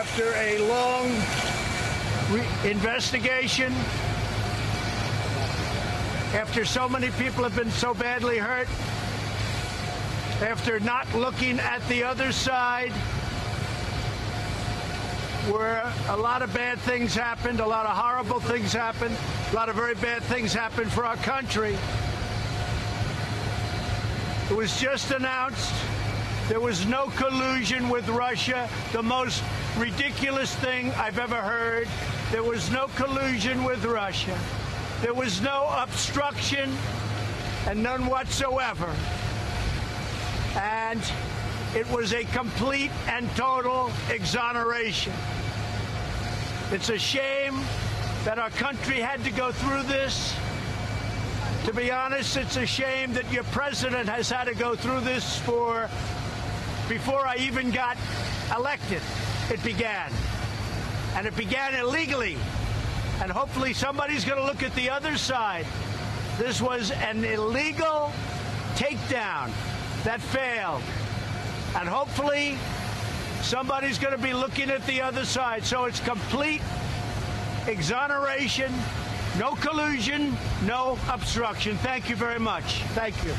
after a long investigation, after so many people have been so badly hurt, after not looking at the other side, where a lot of bad things happened, a lot of horrible things happened, a lot of very bad things happened for our country. It was just announced there was no collusion with Russia, the most ridiculous thing I've ever heard. There was no collusion with Russia. There was no obstruction and none whatsoever. And it was a complete and total exoneration. It's a shame that our country had to go through this. To be honest, it's a shame that your president has had to go through this for before I even got elected. It began. And it began illegally. And hopefully somebody's going to look at the other side. This was an illegal takedown that failed. And hopefully somebody's going to be looking at the other side. So it's complete exoneration, no collusion, no obstruction. Thank you very much. Thank you.